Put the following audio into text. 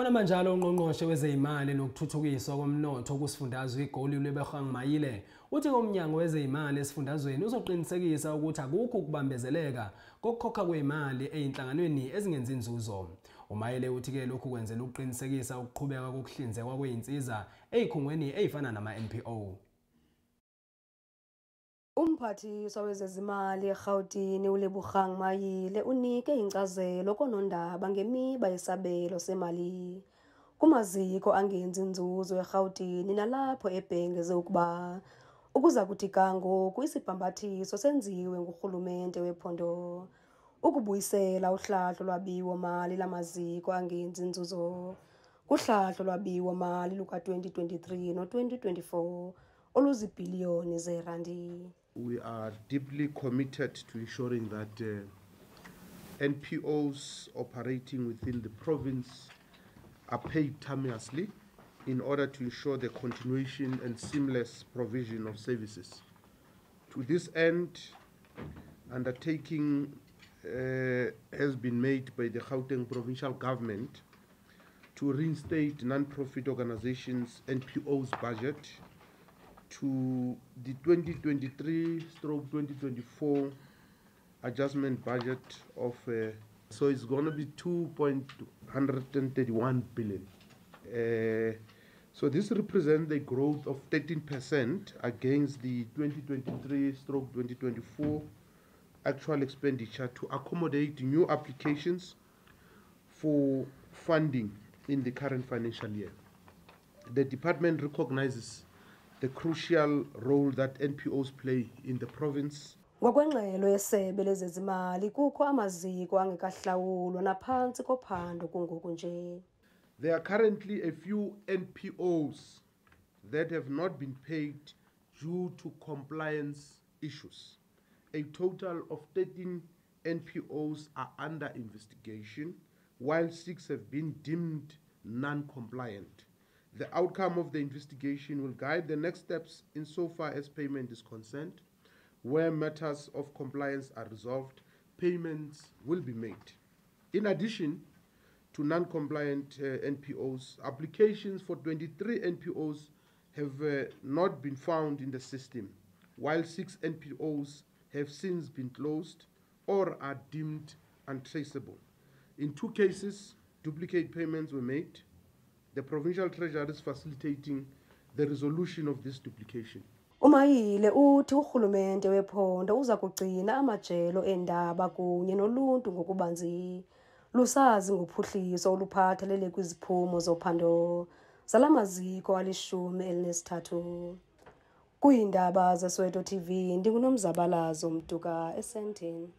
Khona manjalo ungqongqoshe wezeyimali nokuthuthukiswa komnotho kusifundazwe iGoli leBehang Mayile uthi umnyango wezeyimali esifundazweni uzoqinisekisa ukuthi akukho ukubambezeleka kokukhokha kwezimali einhlanganweni ezingenzi inzuzo. Umayile uthi ke lokhu kwenzela ukuqinisekisa ukuqhubeka kokuhlinzekwa kweinsiza ezikhungweni ezifana nama-NPO. Umphathiswa wezezimali eRhawutini uLebogang Mayile unike inkcazelo koonondaba ngemiba yesabelo semali kumaziko angenzi nzuzo eRhawutini nalapho ebhengeze ukuba ukuza kuthi kangoku isibhambathiso senziwe ngurhulumente wephondo ukubuyisela uhlahlo lwabiwo-mali lamaziko angenzi nzuzo kuhlahlo lwabiwo-mali luka-2023 no-2024 oluzibhiliyoni zeerandi. We are deeply committed to ensuring that uh, NPOs operating within the province are paid timeously in order to ensure the continuation and seamless provision of services. To this end, undertaking uh, has been made by the Gauteng provincial government to reinstate non-profit organizations NPOs budget to the 2023 stroke 2024 adjustment budget of uh, so it's going to be 2.131 billion. Uh, so this represents a growth of 13% against the 2023 stroke 2024 actual expenditure to accommodate new applications for funding in the current financial year. The department recognizes the crucial role that NPOs play in the province. Ngokwengxelo yesebe lezezimali kukho amaziko angekahlawulwa naphantsi kophando kungoku nje. There are currently a few NPOs that have not been paid due to compliance issues. A total of 13 NPOs are under investigation, while six have been deemed non-compliant. The outcome of the investigation will guide the next steps insofar as payment is concerned. Where matters of compliance are resolved, payments will be made. In addition to non compliant uh, NPOs, applications for 23 NPOs have uh, not been found in the system, while six NPOs have since been closed or are deemed untraceable. In two cases, duplicate payments were made the provincial treasury is facilitating the resolution of this duplication. Umayile uthi urhulumente wephondo uza kugcina amajelo eendaba kunye noluntu ngokubanzi lusazi ngophuhliso oluphathelele kwiziphumo zophando zala maziko alishumi elinesithathu kwiindaba zeSoweto TV ndingunomzabalazo mtuka esenteni